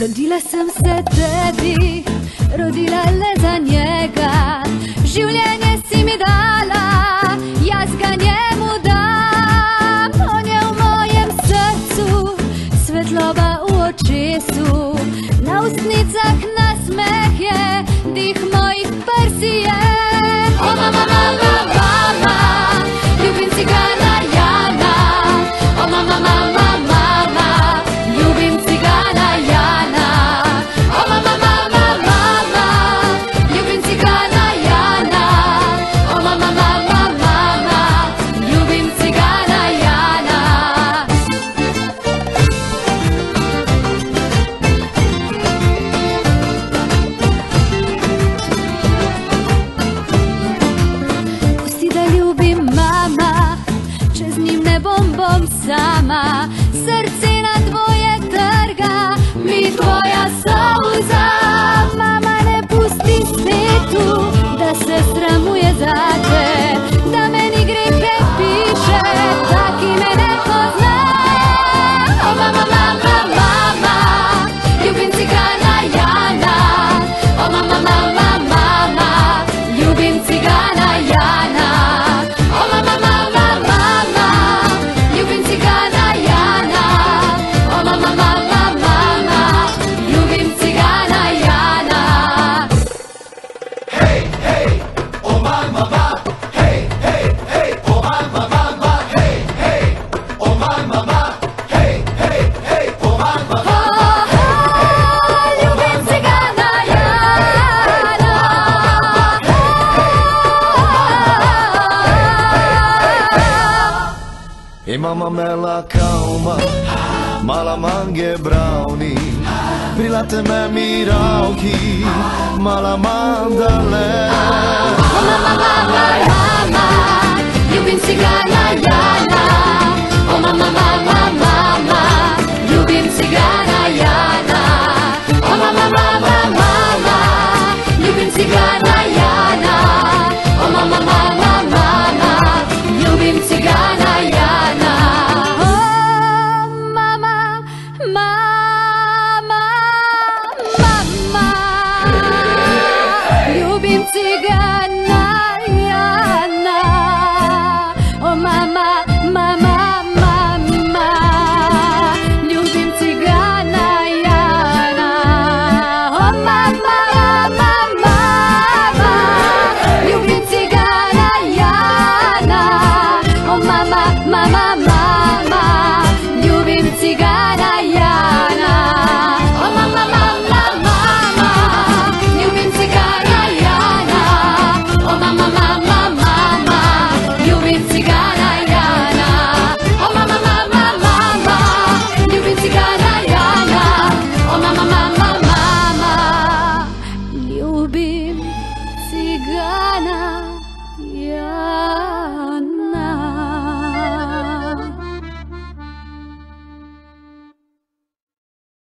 Rodila sem se tebi, rodila le za njega, življenje si mi dal. sama. Serce Ei mela calma. Mala mange brownie Prilate me é mirauki Mala mandale